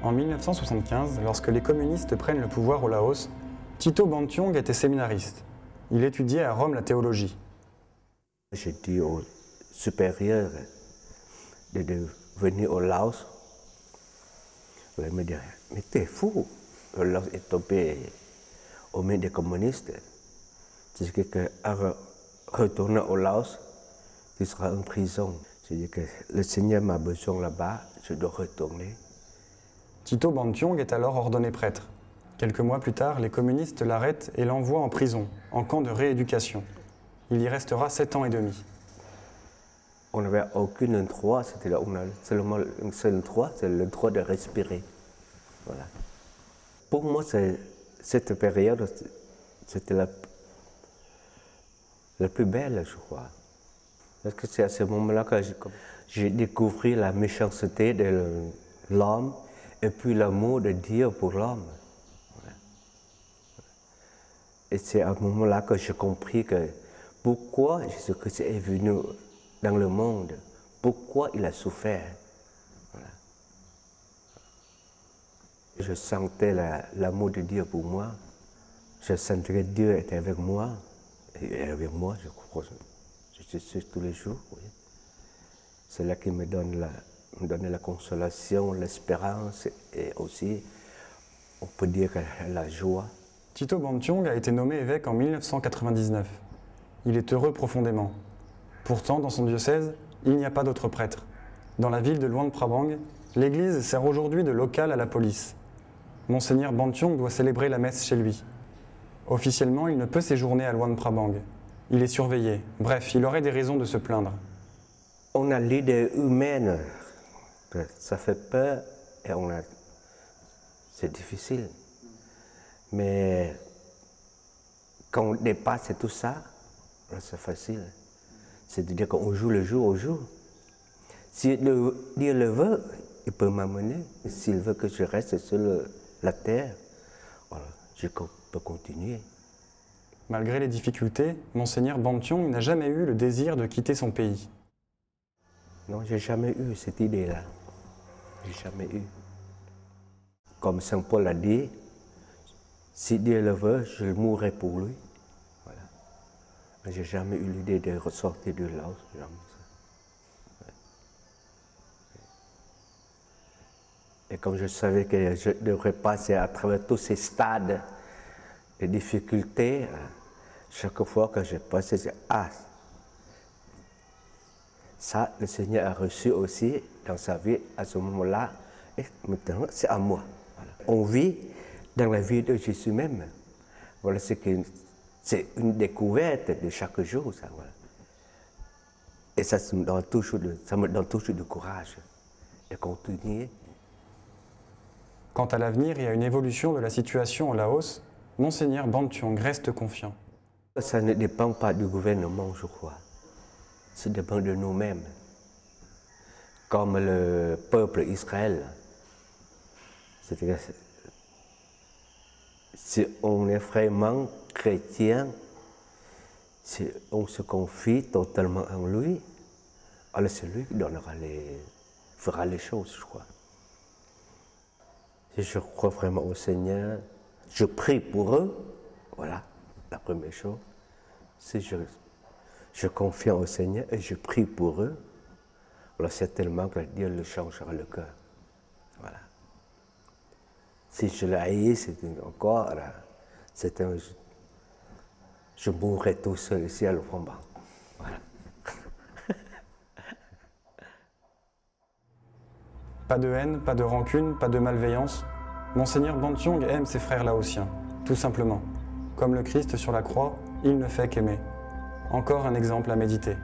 En 1975, lorsque les communistes prennent le pouvoir au Laos, Tito Bantiong était séminariste. Il étudiait à Rome la théologie. J'ai dit au supérieur de, venir au Laos. Il me dit, mais t'es fou, le Laos est tombé aux mains des communistes. C'est que retourner au Laos, tu seras en prison. Dit que le Seigneur m'a besoin là-bas, je dois retourner. Tito Bantiong est alors ordonné prêtre. Quelques mois plus tard, les communistes l'arrêtent et l'envoient en prison, en camp de rééducation. Il y restera sept ans et demi. On n'avait aucun droit, c'était on a seulement un seul droit, c'est le droit de respirer. Voilà. Pour moi, cette période, c'était la, la plus belle, je crois. Parce que c'est à ce moment-là que j'ai découvert la méchanceté de l'homme et puis l'amour de Dieu pour l'homme. Et c'est à ce moment-là que j'ai compris que pourquoi Jésus-Christ est venu dans le monde, pourquoi il a souffert. Je sentais l'amour de Dieu pour moi. Je sentais que Dieu était avec moi. Et avec moi, je crois. Je suis tous les jours. C'est là qui me donne la, me donne la consolation, l'espérance et aussi, on peut dire, la joie. Tito Bantiong a été nommé évêque en 1999. Il est heureux profondément. Pourtant, dans son diocèse, il n'y a pas d'autre prêtre. Dans la ville de Luang Prabang, l'église sert aujourd'hui de local à la police. Monseigneur Bantiong doit célébrer la messe chez lui. Officiellement, il ne peut séjourner à Luang Prabang. Il est surveillé. Bref, il aurait des raisons de se plaindre. On a l'idée humaine ça fait peur et on a... c'est difficile. Mais quand on dépasse tout ça, c'est facile. C'est-à-dire qu'on joue le jour au jour. Si Dieu le veut, il peut m'amener. S'il veut que je reste sur la terre, je peux continuer. Malgré les difficultés, Monseigneur Bantiong n'a jamais eu le désir de quitter son pays. Non, j'ai jamais eu cette idée-là. Jamais eu. Comme Saint Paul a dit, si Dieu le veut, je mourrai pour lui. Voilà. J'ai jamais eu l'idée de ressortir de là. Et comme je savais que je devrais passer à travers tous ces stades de difficultés, chaque fois que je passais, je ah, ça, le Seigneur a reçu aussi dans sa vie à ce moment-là. Et maintenant, c'est à moi. On vit dans la vie de Jésus même. Voilà ce que c'est une découverte de chaque jour. Ça, Et ça, me donne toujours ça me donne toujours du courage de continuer. Quant à l'avenir et à une évolution de la situation au Laos, Monseigneur Bantiong reste confiant. Ça ne dépend pas du gouvernement, je crois ça dépend de nous-mêmes. Comme le peuple Israël. si on est vraiment chrétien, si on se confie totalement en lui, alors c'est lui qui donnera les, fera les choses, je crois. Si je crois vraiment au Seigneur, je prie pour eux, voilà la première chose. Si je je confie au Seigneur et je prie pour eux, alors certainement que Dieu le changera le cœur. Voilà. Si je l'ai, c'est encore, c'est un, je mourrai tout seul ici à l'Offramba. Voilà. Pas de haine, pas de rancune, pas de malveillance. Monseigneur Bantiong aime ses frères laotiens, tout simplement. Comme le Christ sur la croix, il ne fait qu'aimer. Encore un exemple à méditer.